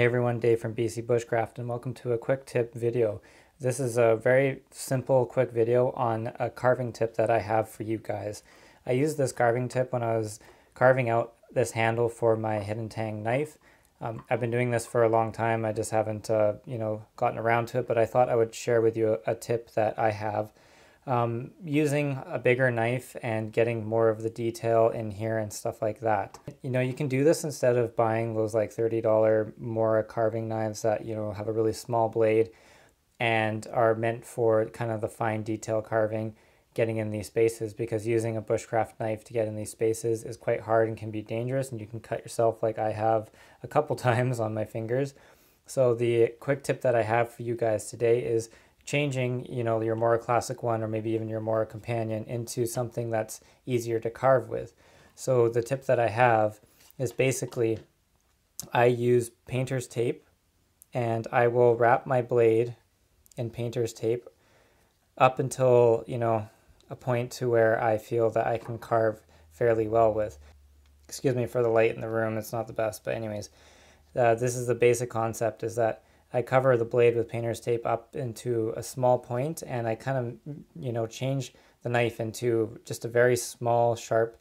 Hey everyone, Dave from BC Bushcraft and welcome to a quick tip video. This is a very simple quick video on a carving tip that I have for you guys. I used this carving tip when I was carving out this handle for my hidden tang knife. Um, I've been doing this for a long time, I just haven't uh, you know gotten around to it, but I thought I would share with you a, a tip that I have um, using a bigger knife and getting more of the detail in here and stuff like that. You know, you can do this instead of buying those like $30 Mora carving knives that, you know, have a really small blade and are meant for kind of the fine detail carving getting in these spaces because using a bushcraft knife to get in these spaces is quite hard and can be dangerous and you can cut yourself like I have a couple times on my fingers. So the quick tip that I have for you guys today is changing, you know, your Mora Classic one or maybe even your Mora Companion into something that's easier to carve with. So the tip that I have is basically I use painter's tape and I will wrap my blade in painter's tape up until, you know, a point to where I feel that I can carve fairly well with. Excuse me for the light in the room, it's not the best, but anyways, uh, this is the basic concept is that I cover the blade with painter's tape up into a small point and I kind of, you know, change the knife into just a very small, sharp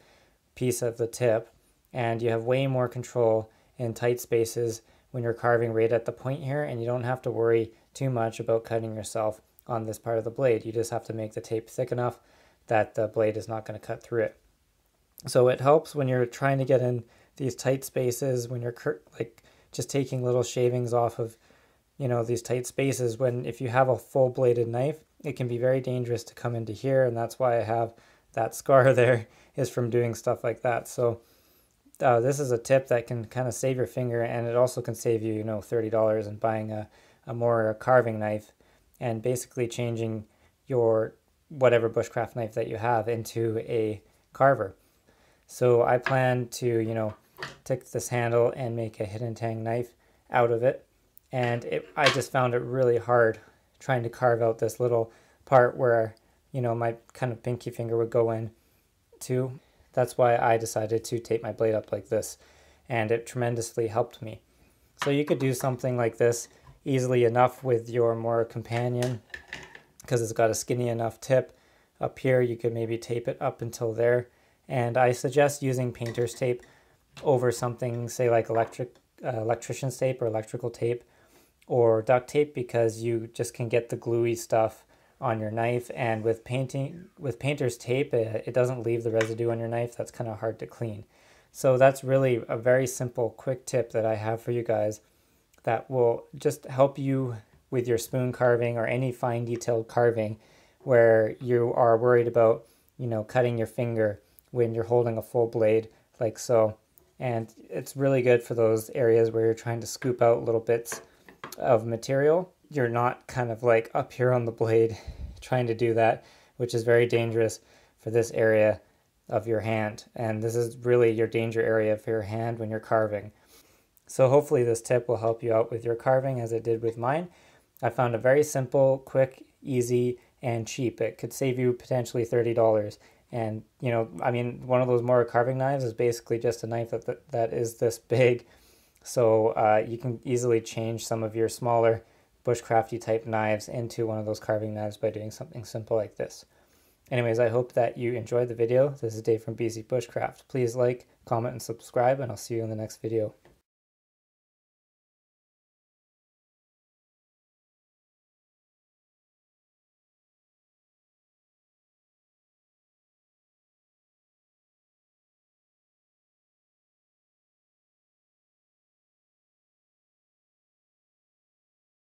piece of the tip. And you have way more control in tight spaces when you're carving right at the point here and you don't have to worry too much about cutting yourself on this part of the blade. You just have to make the tape thick enough that the blade is not going to cut through it. So it helps when you're trying to get in these tight spaces, when you're like just taking little shavings off of you know, these tight spaces when if you have a full bladed knife, it can be very dangerous to come into here. And that's why I have that scar there is from doing stuff like that. So uh, this is a tip that can kind of save your finger and it also can save you, you know, $30 in buying a, a Mora carving knife and basically changing your whatever bushcraft knife that you have into a carver. So I plan to, you know, take this handle and make a hidden tang knife out of it and it, I just found it really hard trying to carve out this little part where you know my kind of pinky finger would go in too. That's why I decided to tape my blade up like this and it tremendously helped me. So you could do something like this easily enough with your Mora companion because it's got a skinny enough tip up here you could maybe tape it up until there and I suggest using painter's tape over something say like electric uh, electrician's tape or electrical tape or duct tape because you just can get the gluey stuff on your knife. And with painting with painter's tape it, it doesn't leave the residue on your knife. That's kind of hard to clean. So that's really a very simple quick tip that i have for you guys that will just help you with your spoon carving or any fine detailed carving where you are worried about you know cutting your finger when you're holding a full blade like so. And it's really good for those areas where you're trying to scoop out little bits of material. You're not kind of like up here on the blade trying to do that, which is very dangerous for this area of your hand. And this is really your danger area for your hand when you're carving. So hopefully this tip will help you out with your carving as it did with mine. I found a very simple, quick, easy, and cheap. It could save you potentially $30. And, you know, I mean, one of those Mora carving knives is basically just a knife that, that, that is this big so uh, you can easily change some of your smaller bushcrafty type knives into one of those carving knives by doing something simple like this. Anyways, I hope that you enjoyed the video. This is Dave from BC Bushcraft. Please like, comment, and subscribe, and I'll see you in the next video.